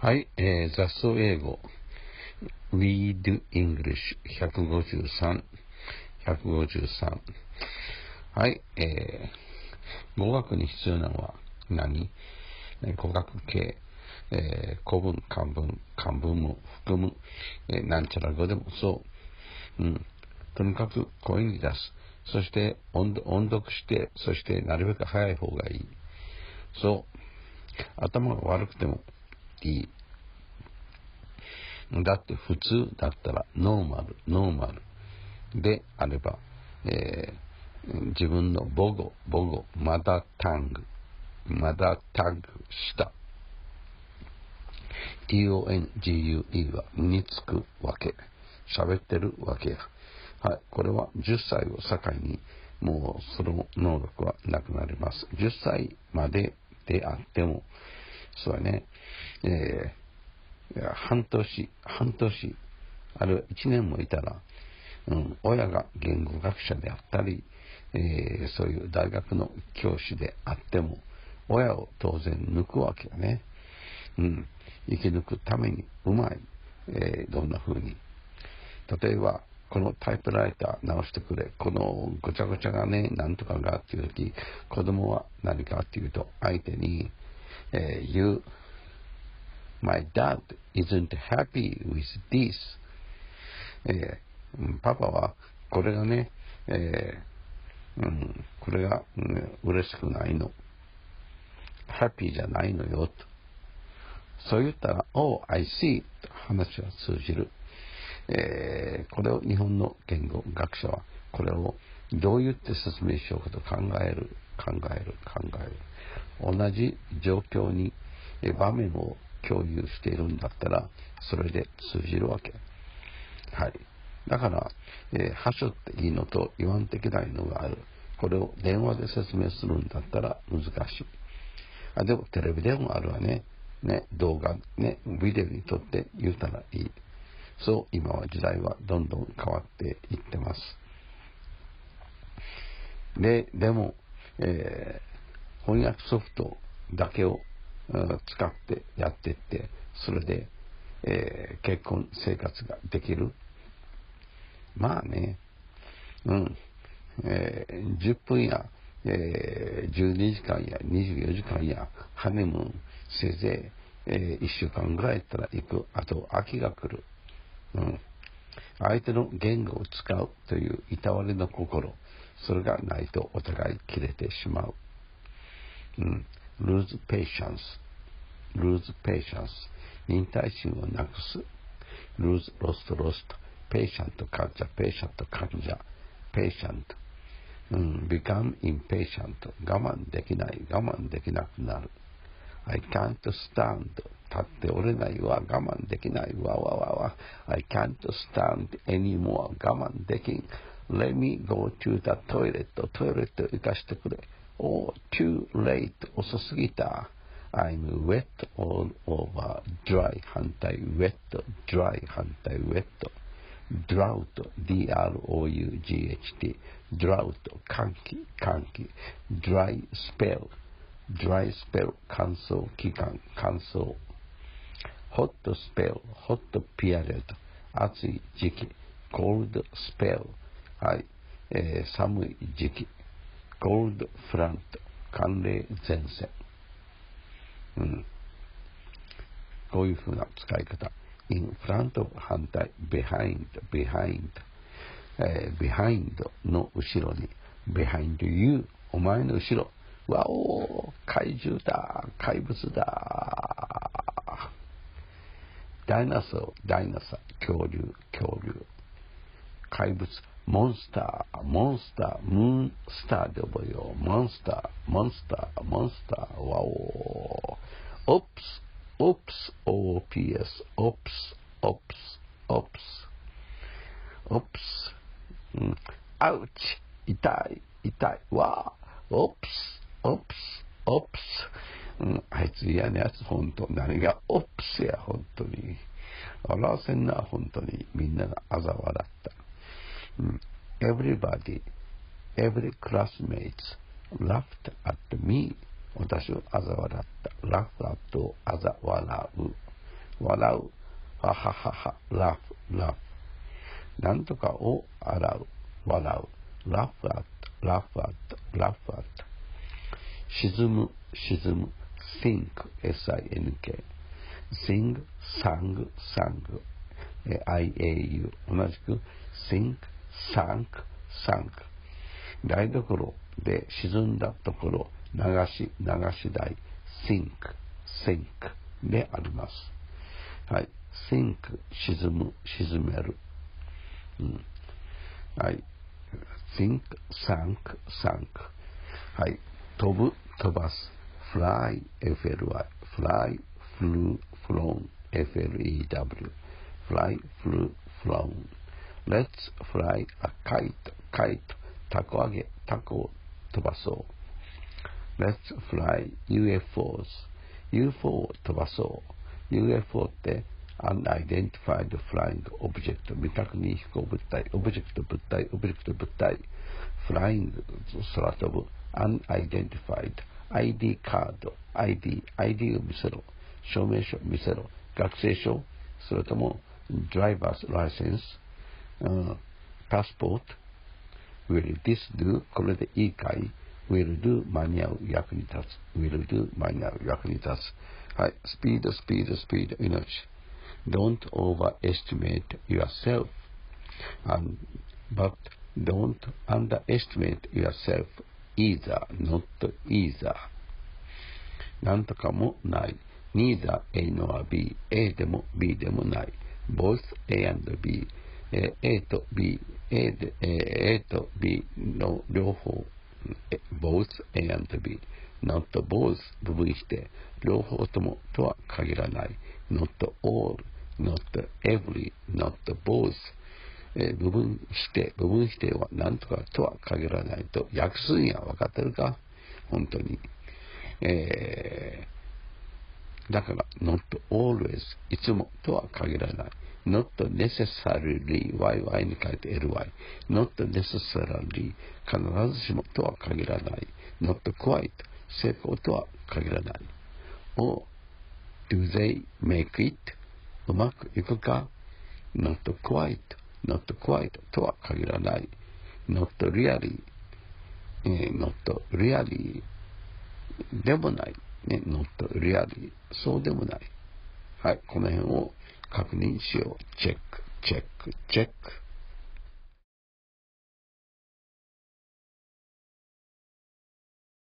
はい、えー、雑草英語 Read English 153 153はい、えー、語学に必要なのは何？語学系、えー、古文、漢文、漢文も含む、えー、なんちゃら語でもそう。うん。とにかく声に出す。そして音読して、そしてなるべく早い方がいい。そう。頭が悪くてもいい。だって普通だったらノーマル、ノーマルであれば、えー、自分の母語、母語、 mother tongue、mother tongue した。TONGUE は身につくわけ。喋ってるわけや。はい。これは10歳を境に、もうその能力はなくなります。10歳までであっても、そうだね、えー、半年、半年、あるいは1年もいたら、うん、親が言語学者であったり、えー、そういう大学の教師であっても、親を当然抜くわけよね。うん、生き抜くためにうまい。えー、どんな風に。例えば、このタイプライター直してくれ。このごちゃごちゃがね、なんとかがっていう時、子供は何かっていうと、相手に、えー、you, my dad isn't happy with this. えー、パパはこれがね、えー、うん、これが、うん、嬉しくないの。ハッピーじゃないのよと。そう言ったら、Oh, I see と話は通じる。えー、これを日本の言語学者は、これをどう言って説明しようかと考える、考える、考える。同じ状況に場面を共有しているんだったら、それで通じるわけ。はい。だから、えー、はしょっていいのと言わんといけないのがある。これを電話で説明するんだったら難しい。あでも、テレビでもあるわね。ね、動画、ね、ビデオに撮って言うたらいい。そう、今は時代はどんどん変わっていってます。で、でも、えー、翻訳ソフトだけを使ってやっていって、それで、えー、結婚生活ができる。まあね、うん、えー、10分や、えー、12時間や24時間やハネムーンせいぜい、えー、1週間ぐらいやったら行く。あと秋が来る。うん。相手の言語を使うといういたわりの心。それがないとお互い切れてしまう。うん。Lose patience, lose patience 忍耐心をなくす lose, lost, lost patient 患者 patient 患者 patient、うん、become impatient 我慢できない我慢できなくなる I can't stand 立っておれないわ我慢できないわわわわ I can't stand anymore 我慢できん Let me go to the toilet トイレット行かしてくれ Oh, too late. 遅すぎた。I'm wet all over. dry 反対 wet, dry 反対 wet. drought, d-r-o-u-g-h-t, drought 寒気、寒気。dry spell, dry spell 乾燥期間、乾燥。hot spell, hot period 暑い時期。cold spell はい、えー、寒い時期。ゴールドフラント、寒冷前線。うん。こういうふうな使い方。in front of 反対、behind, behind、えー、behind の後ろに、behind you お前の後ろ。わお怪獣だ怪物だダイナソー、ダイナソー、恐竜、恐竜。怪物。モンスター、モンスター、ムーンスターで覚えよう。モンスター、モンスター、モンスター、ワオー。オプス、オプス、OPS、オプス、オプス、オプス。オプス、うん、アウチ、痛い、痛い、わー。オプス、オプス、オプス。うん、あいつ嫌なやつ、ほんと。何がオプスや、ほんとに。笑わせんな、ほんとに。みんなが嘲笑った。Everybody, every classmates laughed at me. 私を嘲笑った。laugh at 嘲笑う。笑う。はははは、ラフ、ラフ。なんとかを洗う、笑う。ラフアット、ラフアット、ラフアット。沈む、沈む。sink, s-i-n-k。sing, sang, sang。i-a-u。同じく sink, sank、sunk。台所で沈んだところ、流し、流し台、シンク、シンクであります。はい。 sink、沈む、沈める。うん。はい。 sink、sank、sunk。はい。飛ぶ、飛ばす。fly, fly, fly, flew, F L f-l-e-w, fly, flew, F L O N let's fly a kite, kite。タコ揚げ、タコを飛ばそう。let's fly UFOs。UFO を飛ばそう。UFO って unidentified flying object 未確認飛行物体オブジェクト物体オブジェクト物体 flying 空飛ぶ unidentified ID カード ID ID を見せろ証明書見せろ学生証それとも driver's license、uh, passport will this do これでいいかい will do 間に合う役に立つ will do 間に合う役に立つはいスピードスピードスピード命 don't overestimate yourself, and, but don't underestimate yourself either, not either. なんとかもない。neither A のは B、A でも B でもない。both A and B、 A と B、A, で A と B の両方、both A and B、not both 部分して、両方ともとは限らない。not all not every, not both、えー、部分否定、部分否定は何とかとは限らないと訳すんや分かってるか？本当に。えー、だから、not always、いつもとは限らない。not necessarily, yy に書いて ly, not necessarily, 必ずしもとは限らない。not quite, 成功とは限らない。or, do they make it? うまくいくか ?not quite, not quite とは限らない。not really, not really でもない。ね、not really そうでもない。はい、この辺を確認しよう。チェック、チェック、チェック。